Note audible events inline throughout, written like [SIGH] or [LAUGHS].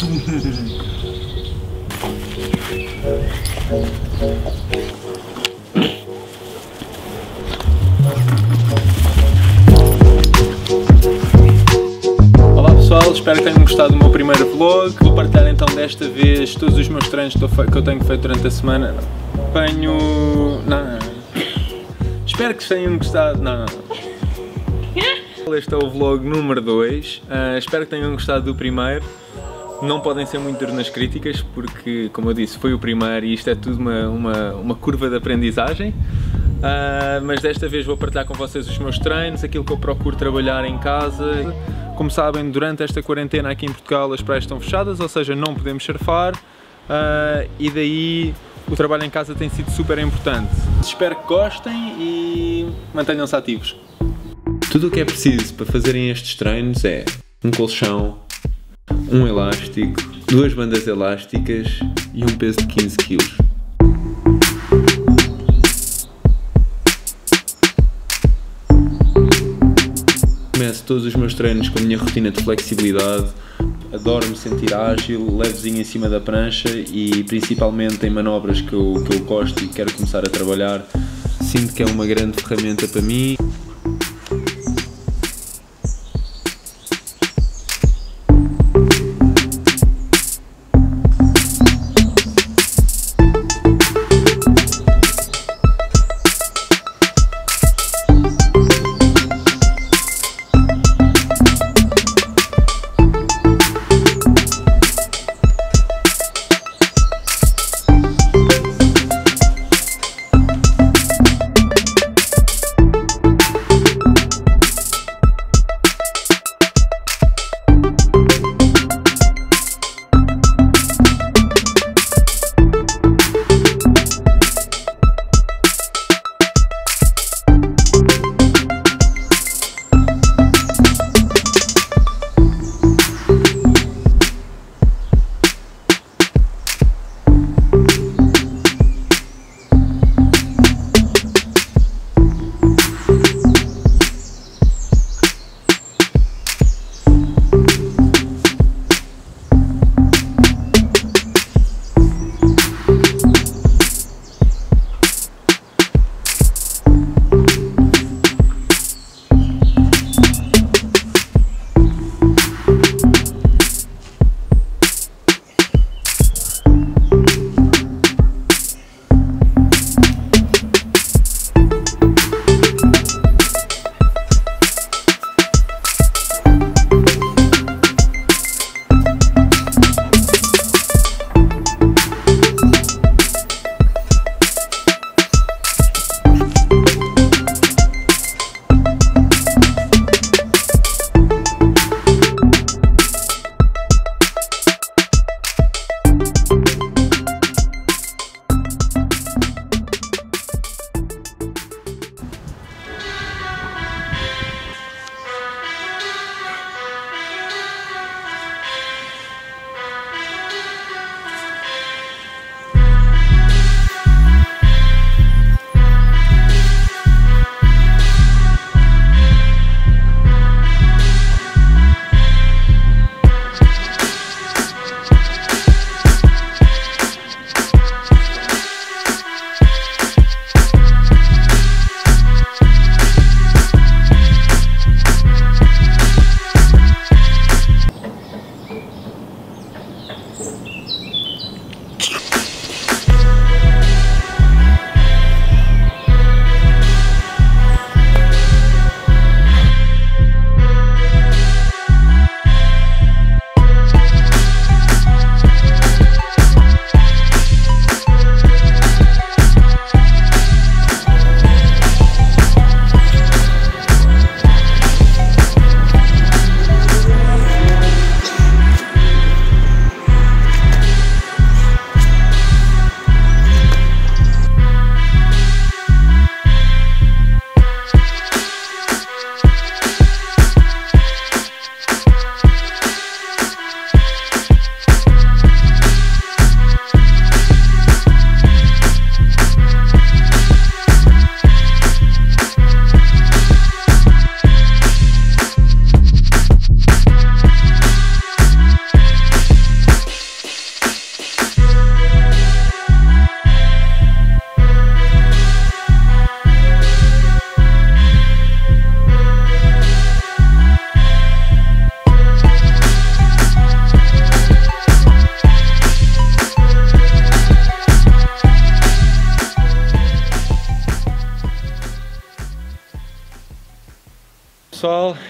Olá pessoal, espero que tenham gostado do meu primeiro vlog. Vou partilhar então desta vez todos os meus treinos que eu tenho feito durante a semana. Venho. Não, Espero que tenham gostado. Não, não. [LAUGHS] Este é o vlog número 2. Uh, ah, espero que tenham gostado do primeiro. Não podem ser muito duros nas críticas, porque, como eu disse, foi o primeiro e isto é tudo uma, uma, uma curva de aprendizagem. Uh, mas desta vez vou partilhar com vocês os meus treinos, aquilo que eu procuro trabalhar em casa. Como sabem, durante esta quarentena aqui em Portugal as praias estão fechadas, ou seja, não podemos surfar uh, e daí o trabalho em casa tem sido super importante. Espero que gostem e mantenham-se ativos. Tudo o que é preciso para fazerem estes treinos é um colchão, um elástico, duas bandas elásticas e um peso de 15 kg. Começo todos os meus treinos com a minha rotina de flexibilidade. Adoro me sentir ágil, levezinho em cima da prancha e principalmente em manobras que eu, que eu gosto e quero começar a trabalhar. Sinto que é uma grande ferramenta para mim.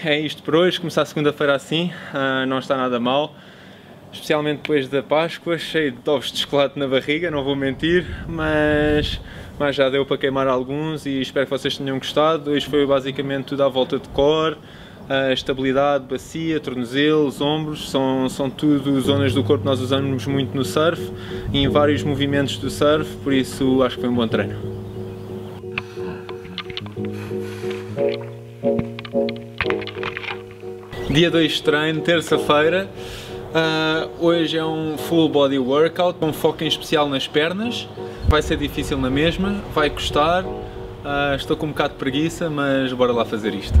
É isto por hoje. Começar segunda-feira assim, uh, não está nada mal. Especialmente depois da Páscoa, cheio de ovos de chocolate na barriga, não vou mentir, mas, mas já deu para queimar alguns e espero que vocês tenham gostado. Hoje foi basicamente tudo à volta de core, uh, estabilidade, bacia, tornozelos, ombros, são, são tudo zonas do corpo que nós usamos muito no surf em vários movimentos do surf, por isso acho que foi um bom treino. Dia 2 de treino, terça-feira. Uh, hoje é um full body workout com foco em especial nas pernas. Vai ser difícil na mesma, vai custar. Uh, estou com um bocado de preguiça, mas bora lá fazer isto.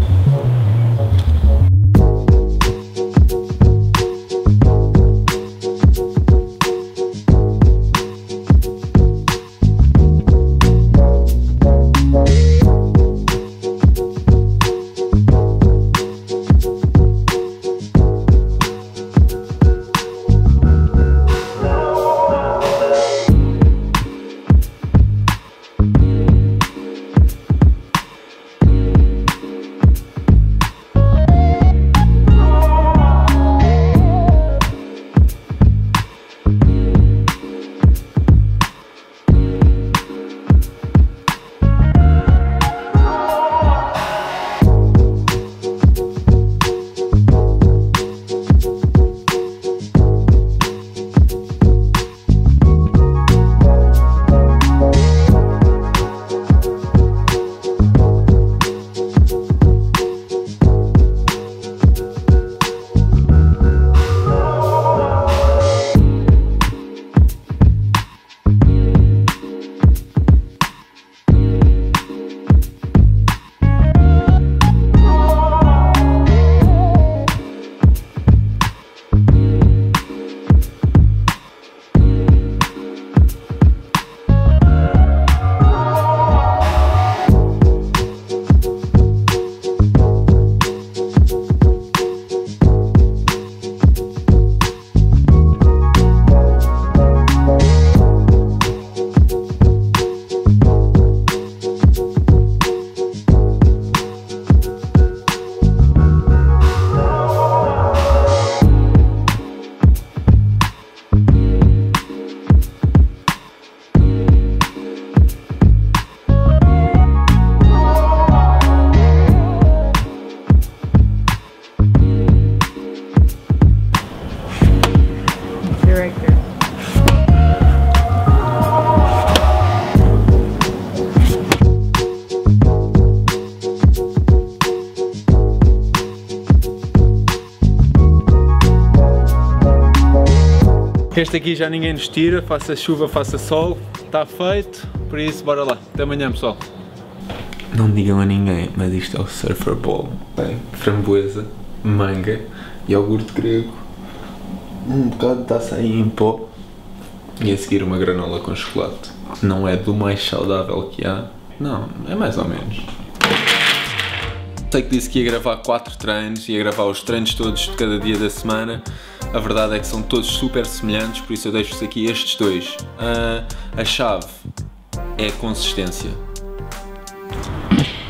Este aqui já ninguém nos tira, faça chuva, faça sol, está feito, por isso bora lá. Até amanhã pessoal. Não digam a ninguém, mas isto é o Surfer Ball. Tem framboesa, manga, iogurte grego, um bocado de açaí em pó e a seguir uma granola com chocolate. Não é do mais saudável que há, não, é mais ou menos. Sei que disse que ia gravar 4 treinos, ia gravar os treinos todos de cada dia da semana. A verdade é que são todos super semelhantes, por isso eu deixo-vos aqui estes dois. Uh, a chave é a consistência.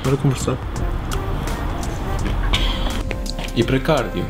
Para conversar. E para cardio,